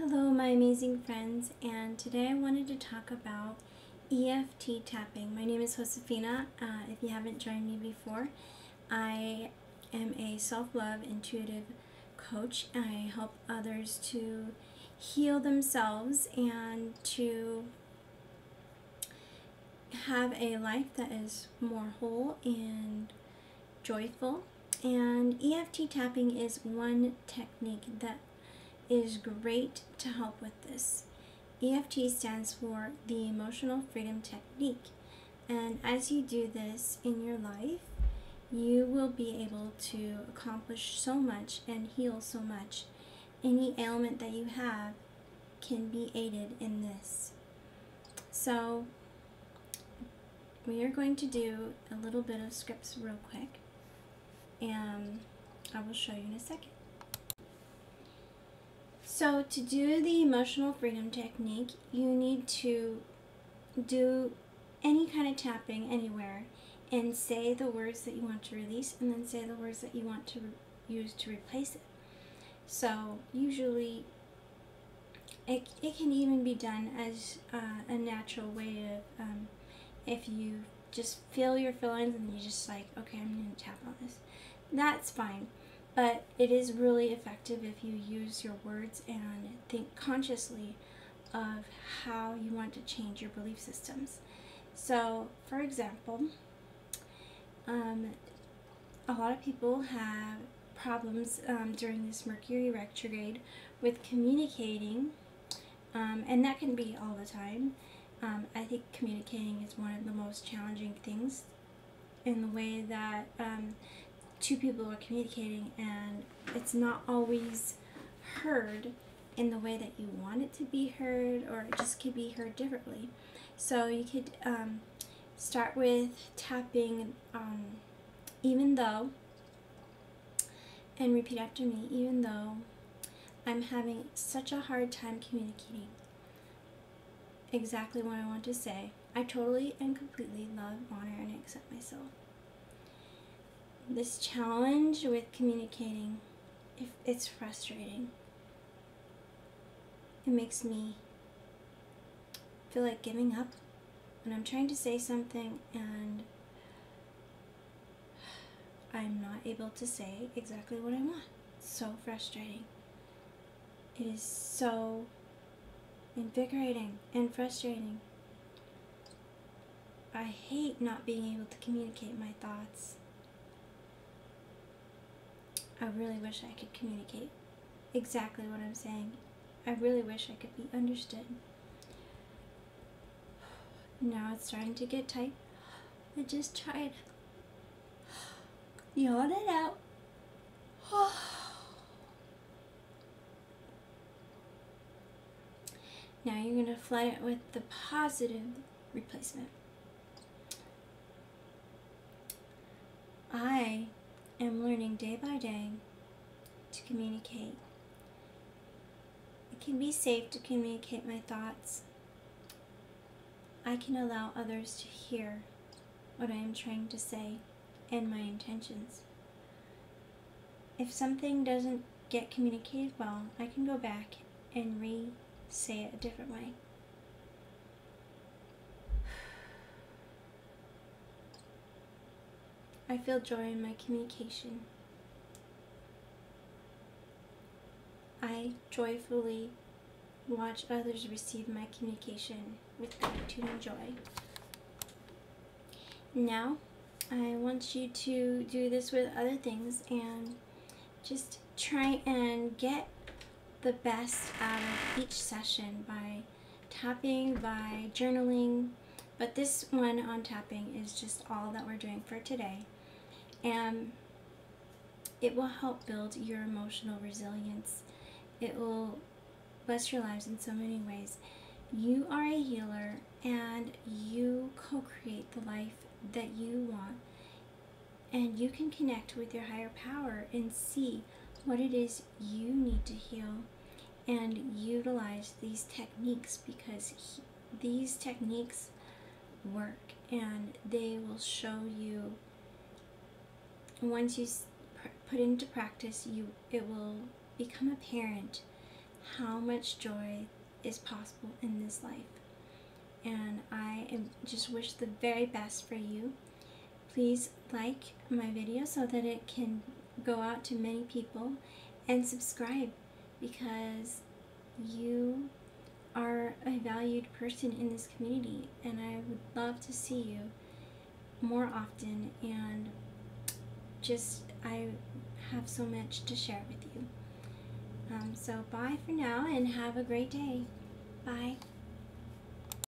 Hello, my amazing friends, and today I wanted to talk about EFT tapping. My name is Josefina. Uh, if you haven't joined me before, I am a self love intuitive coach. I help others to heal themselves and to have a life that is more whole and joyful. And EFT tapping is one technique that is great to help with this. EFT stands for the Emotional Freedom Technique. And as you do this in your life, you will be able to accomplish so much and heal so much. Any ailment that you have can be aided in this. So, we are going to do a little bit of scripts real quick, and I will show you in a second. So to do the emotional freedom technique, you need to do any kind of tapping anywhere and say the words that you want to release and then say the words that you want to use to replace it. So usually it, it can even be done as uh, a natural way of um, if you just feel your feelings and you just like, okay, I'm going to tap on this. That's fine. But it is really effective if you use your words and think consciously of how you want to change your belief systems. So, for example, um, a lot of people have problems um, during this Mercury retrograde with communicating, um, and that can be all the time. Um, I think communicating is one of the most challenging things in the way that um, two people are communicating and it's not always heard in the way that you want it to be heard or it just could be heard differently. So you could um, start with tapping um, even though and repeat after me even though I'm having such a hard time communicating exactly what I want to say. I totally and completely love, honor, and accept myself this challenge with communicating, if it's frustrating. It makes me feel like giving up when I'm trying to say something and I'm not able to say exactly what I want. So frustrating. It is so invigorating and frustrating. I hate not being able to communicate my thoughts. I really wish I could communicate exactly what I'm saying. I really wish I could be understood. Now it's starting to get tight. I just tried. Yawn it out. now you're going to flood it with the positive replacement. I am learning day by day to communicate. It can be safe to communicate my thoughts. I can allow others to hear what I am trying to say and my intentions. If something doesn't get communicated well, I can go back and re say it a different way. I feel joy in my communication. I joyfully watch others receive my communication with gratitude and joy. Now, I want you to do this with other things and just try and get the best out of each session by tapping, by journaling. But this one on tapping is just all that we're doing for today and it will help build your emotional resilience. It will bless your lives in so many ways. You are a healer and you co create the life that you want. And you can connect with your higher power and see what it is you need to heal and utilize these techniques because he, these techniques work and they will show you once you put into practice, you it will become apparent how much joy is possible in this life. And I am, just wish the very best for you. Please like my video so that it can go out to many people and subscribe because you are a valued person in this community and I would love to see you more often and just I have so much to share with you. Um, so bye for now and have a great day. Bye.